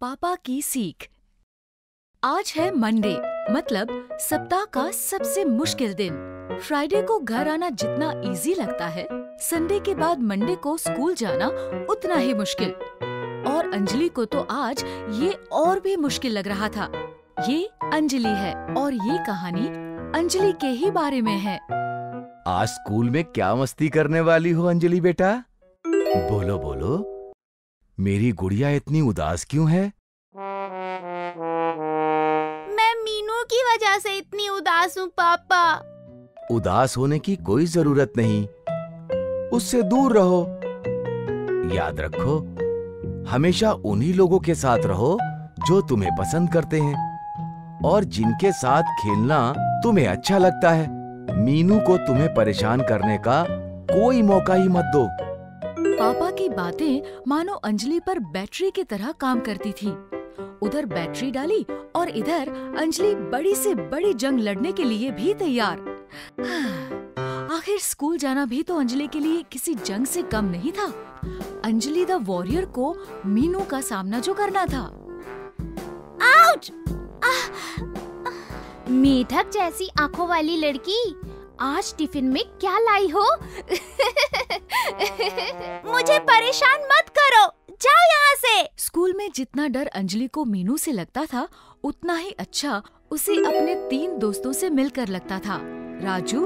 पापा की सीख। आज है मंडे मतलब सप्ताह का सबसे मुश्किल दिन। फ्राइडे को घर आना जितना इजी लगता है संडे के बाद मंडे को स्कूल जाना उतना ही मुश्किल। और अंजलि को तो आज ये और भी मुश्किल लग रहा था। ये अंजलि है और ये कहानी अंजलि के ही बारे में है। आज स्कूल में क्या मस्ती करने वाली हो अंजलि बेटा? बोलो बोलो। मेरी गुड़िया इतनी उदास क्यों है? मैं मीनू की वजह से इतनी उदास हूँ पापा। उदास होने की कोई ज़रूरत नहीं। उससे दूर रहो। याद रखो हमेशा उन्हीं लोगों के साथ रहो जो तुम्हें पसंद करते हैं और जिनके साथ खेलना तुम्हें अच्छा लगता है। मीनू को तुम्हें परेशान करने का कोई मौका ही मत दो। पापा की बातें मानो अंजलि पर बैटरी की तरह काम करती थी। उधर बैटरी डाली और इधर अंजलि बड़ी से बड़ी जंग लड़ने के लिए भी तैयार। आखिर स्कूल जाना भी तो अंजलि के लिए किसी जंग से कम नहीं था। अंजलि द वॉरियर को मीनू का सामना जो करना था। आउच! मेढक जैसी आँखों वाली लड़की, आज टिफ़िन में क्या लाई हो? परेशान मत करो। जाओ यहाँ से। स्कूल में जितना डर अंजलि को मीनू से लगता था, उतना ही अच्छा उसे अपने तीन दोस्तों से मिलकर लगता था, राजू,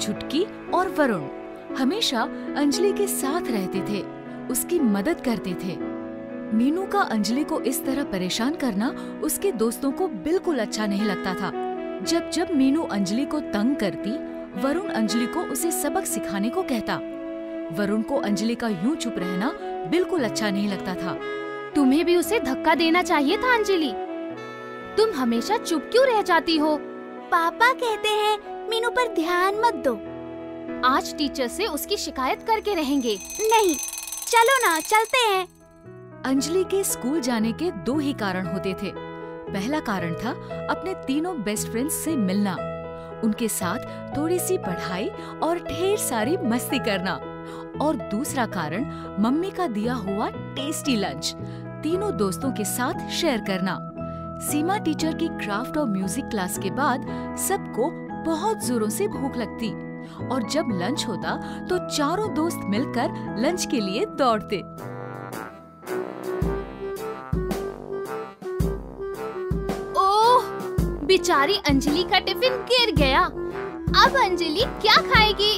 छुटकी और वरुण। हमेशा अंजलि के साथ रहते थे, उसकी मदद करते थे। मीनू का अंजलि को इस तरह परेशान करना उसके दोस्तों को बिल्कुल अच्छा नहीं लगता था। जब जब मीनू अंजलि को तंग करती, वरुण अंजलि को उसे सबक सिखाने को कहता। वरुण को अंजलि का यूँ चुप रहना बिल्कुल अच्छा नहीं लगता था। तुम्हें भी उसे धक्का देना चाहिए था अंजलि। तुम हमेशा चुप क्यों रह जाती हो? पापा कहते हैं मीनू पर ध्यान मत दो। आज टीचर से उसकी शिकायत करके रहेंगे। नहीं चलो ना चलते हैं। अंजलि के स्कूल जाने के दो ही कारण होते थे। पहला कारण था अपने तीनों बेस्ट फ्रेंड्स से मिलना उनके साथ थोड़ी सी पढ़ाई और ढेर सारी मस्ती करना। और दूसरा कारण, मम्मी का दिया हुआ टेस्टी लंच तीनों दोस्तों के साथ शेयर करना। सीमा टीचर की क्राफ्ट और म्यूज़िक क्लास के बाद सबको बहुत जोरों से भूख लगती। और जब लंच होता तो चारों दोस्त मिलकर लंच के लिए दौड़ते। ओह, बेचारी अंजलि का टिफ़िन गिर गया। अब अंजलि क्या खाएगी?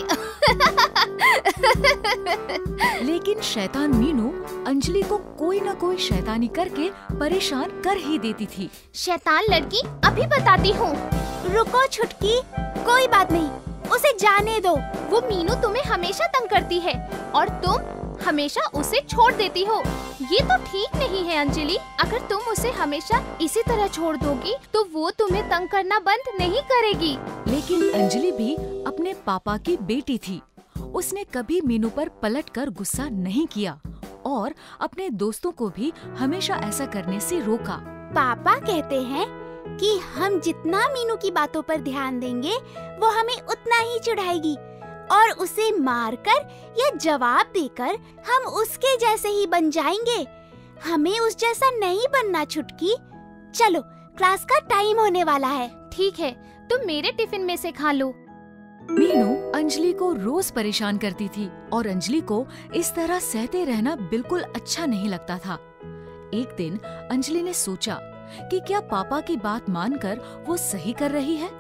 लेकिन शैतान मीनू अंजलि को कोई ना कोई शैतानी करके परेशान कर ही देती थी। शैतान लड़की अभी बताती हूँ। रुको छुटकी कोई बात नहीं उसे जाने दो। वो मीनू तुम्हें हमेशा तंग करती है और तुम हमेशा उसे छोड़ देती हो। ये तो ठीक नहीं है अंजलि। अगर तुम उसे हमेशा इसी तरह छोड़ दोगी तो वो तुम्हें तंग करना बंद नहीं करेगी। लेकिन अंजलि भी अपने पापा की बेटी थी। उसने कभी मीनू पर पलट कर गुस्सा नहीं किया और अपने दोस्तों को भी हमेशा ऐसा करने से रोका। पापा कहते हैं कि हम जितना मीनू की बातों पर ध्यान देंगे वो हमें उतना ही चिढ़ाएगी। और उसे मारकर या जवाब देकर हम उसके जैसे ही बन जाएँगे। हमें उस जैसा नहीं बनना छुटकी। चलो क्लास का टाइम होने वाला है। ठीक है तुम मेरे टिफ़िन में से खा लो। मीनू अंजलि को रोज परेशान करती थी और अंजलि को इस तरह सहते रहना बिल्कुल अच्छा नहीं लगता था। एक दिन अंजलि ने सोचा कि क्या पापा की बात मानकर वो सही कर रही है?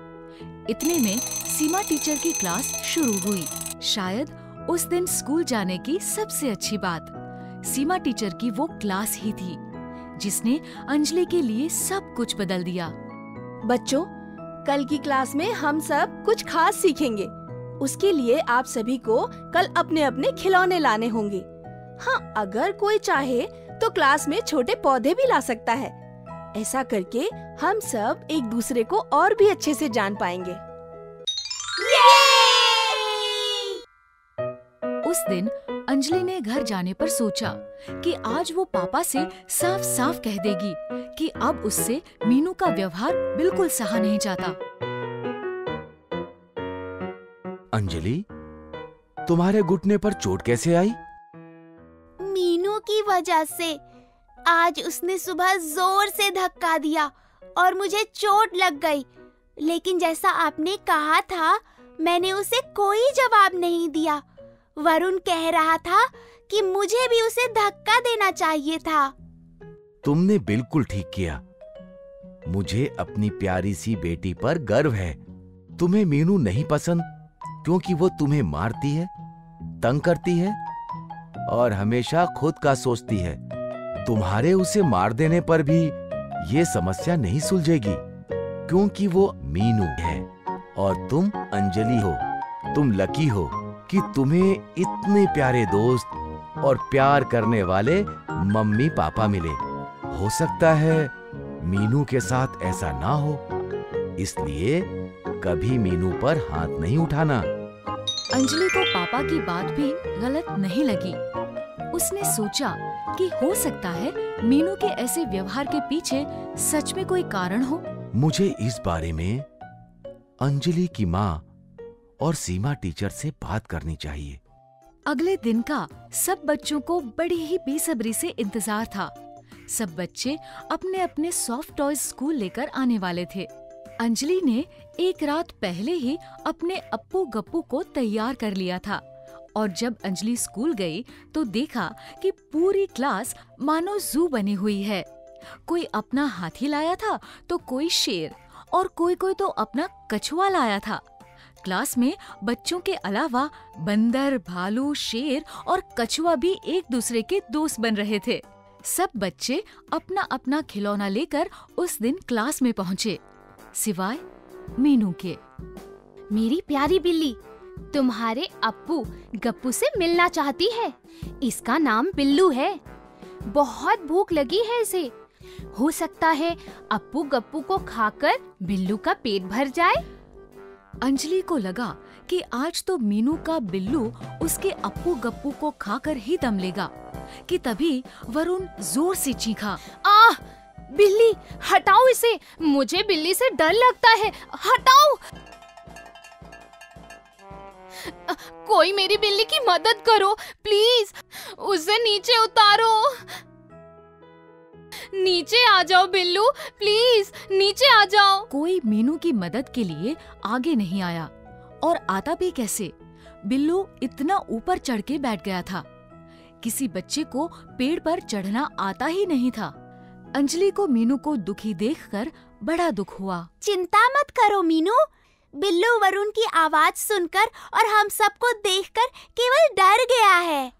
इतने में सीमा टीचर की क्लास शुरू हुई। शायद उस दिन स्कूल जाने की सबसे अच्छी बात, सीमा टीचर की वो क्लास ही थी, जिसने अंजलि के लिए सब कुछ बदल दिया। बच्चों, कल की क्लास में हम सब कुछ खास सीखेंगे। उसके लिए आप सभी को कल अपने अपने खिलौने लाने होंगे। हाँ अगर कोई चाहे तो क्लास में छोटे पौधे भी ला सकता है। ऐसा करके हम सब एक दूसरे को और भी अच्छे से जान पाएँगे। उस दिन अंजलि ने घर जाने पर सोचा कि आज वो पापा से साफ़ साफ़ कह देगी कि अब उससे मीनू का व्यवहार बिल्कुल सहा नहीं जाता। अंजलि तुम्हारे घुटने पर चोट कैसे आई? मीनू की वजह से आज उसने सुबह ज़ोर से धक्का दिया और मुझे चोट लग गई। लेकिन जैसा आपने कहा था, मैंने उसे कोई जवाब नहीं दिया। वरुण कह रहा था कि मुझे भी उसे धक्का देना चाहिए था। तुमने बिल्कुल ठीक किया। मुझे अपनी प्यारी सी बेटी पर गर्व है। तुम्हें मीनू नहीं पसंद, क्योंकि वो तुम्हें मारती है, तंग करती है और हमेशा खुद का सोचती है। तुम्हारे उसे मार देने पर भी ये समस्या नहीं सुलझेगी, क्योंकि वो मीनू है और तुम अंजलि हो, तुम लकी हो कि तुम्हें इतने प्यारे दोस्त और प्यार करने वाले मम्मी पापा मिले। हो सकता है मीनू के साथ ऐसा ना हो, इसलिए कभी मीनू पर हाथ नहीं उठाना। अंजलि को पापा की बात भी गलत नहीं लगी। उसने सोचा कि हो सकता है मीनू के ऐसे व्यवहार के पीछे सच में कोई कारण हो? मुझे इस बारे में अंजलि की माँ और सीमा टीचर से बात करनी चाहिए। अगले दिन का सब बच्चों को बड़ी ही बेसब्री से इंतज़ार था। सब बच्चे अपने अपने सॉफ्ट टॉयज स्कूल लेकर आने वाले थे। अंजलि ने एक रात पहले ही अपने अप्पू गप्पू को तैयार कर लिया था। और जब अंजलि स्कूल गई तो देखा कि पूरी क्लास मानो जू बनी हुई है। कोई अपना हाथी लाया था तो कोई शेर और कोई कोई तो अपना कछुआ लाया था। क्लास में बच्चों के अलावा बंदर, भालू, शेर और कछुआ भी एक दूसरे के दोस्त बन रहे थे। सब बच्चे अपना अपना खिलौना लेकर उस दिन क्लास में पहुँचे। सिवाय मीनू के। मेरी प्यारी बिल्ली तुम्हारे अप्पू गप्पू से मिलना चाहती है। इसका नाम बिल्लू है। बहुत भूख लगी है इसे। हो सकता है अप्पू गप्पू को खाकर बिल्लू का पेट भर जाए। अंजलि को लगा कि आज तो मीनू का बिल्लू उसके अप्पू गप्पू को खाकर ही दम लेगा कि तभी वरुण ज़ोर से चीखा। आह! बिल्ली हटाओ इसे। मुझे बिल्ली से डर लगता है। हटाओ! कोई मेरी बिल्ली की मदद करो प्लीज़। उसे नीचे उतारो। नीचे आ जाओ बिल्लू प्लीज़ नीचे आ जाओ। कोई मीनू की मदद के लिए आगे नहीं आया। और आता भी कैसे? बिल्लू इतना ऊपर चढ़ के बैठ गया था। किसी बच्चे को पेड़ पर चढ़ना आता ही नहीं था। अंजलि को मीनू को दुखी देखकर बड़ा दुख हुआ। चिंता मत करो मीनू। बिल्लू वरुण की आवाज़ सुनकर और हम सबको देखकर केवल डर गया है।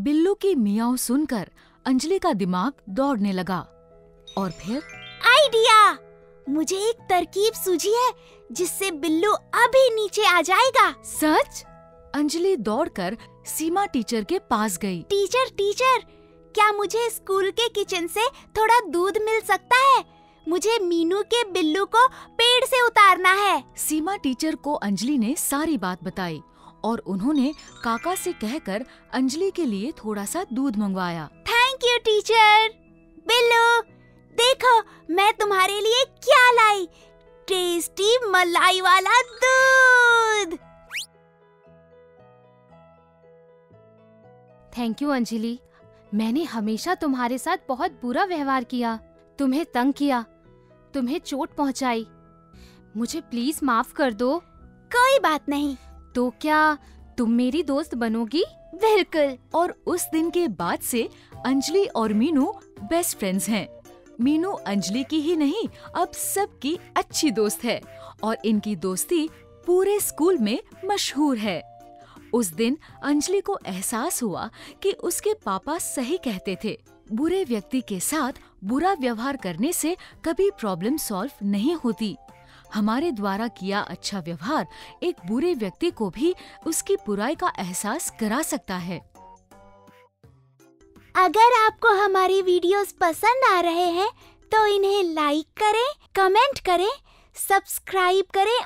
बिल्लू की मियाओ सुनकर अंजलि का दिमाग दौड़ने लगा। और फिर? आइडिया! मुझे एक तरकीब सूझी है जिससे बिल्लू अभी नीचे आ जाएगा। सच? अंजलि दौड़कर सीमा टीचर के पास गई। Teacher teacher! क्या मुझे स्कूल के किचन से थोड़ा दूध मिल सकता है? मुझे मीनू के बिल्लू को पेड़ से उतारना है। सीमा टीचर को अंजलि ने सारी बात बताई और उन्होंने काका से कहकर अंजलि के लिए थोड़ा सा दूध मंगवाया। थैंक यू टीचर बिल्लू देखो मैं तुम्हारे लिए क्या लाई? टेस्टी मलाई वाला दूध। Thank you Anjali. मैंने हमेशा तुम्हारे साथ बहुत बुरा व्यवहार किया। तुम्हें तंग किया। तुम्हें चोट पहुंचाई। मुझे प्लीज़ माफ़ कर दो। कोई बात नहीं। तो क्या तुम मेरी दोस्त बनोगी? बिल्कुल। और उस दिन के बाद से अंजलि और मीनू बेस्ट फ्रेंड्स हैं। मीनू अंजलि की ही नहीं अब सबकी अच्छी दोस्त है और इनकी दोस्ती पूरे स्कूल में मशहूर है। उस दिन अंजलि को एहसास हुआ कि उसके पापा सही कहते थे। बुरे व्यक्ति के साथ बुरा व्यवहार करने से कभी प्रॉब्लम सॉल्व नहीं होती। हमारे द्वारा किया अच्छा व्यवहार एक बुरे व्यक्ति को भी उसकी बुराई का एहसास करा सकता है। अगर आपको हमारी वीडियोस पसंद आ रहे हैं तो इन्हें लाइक करें, कमेंट करें, सब्सक्राइब करें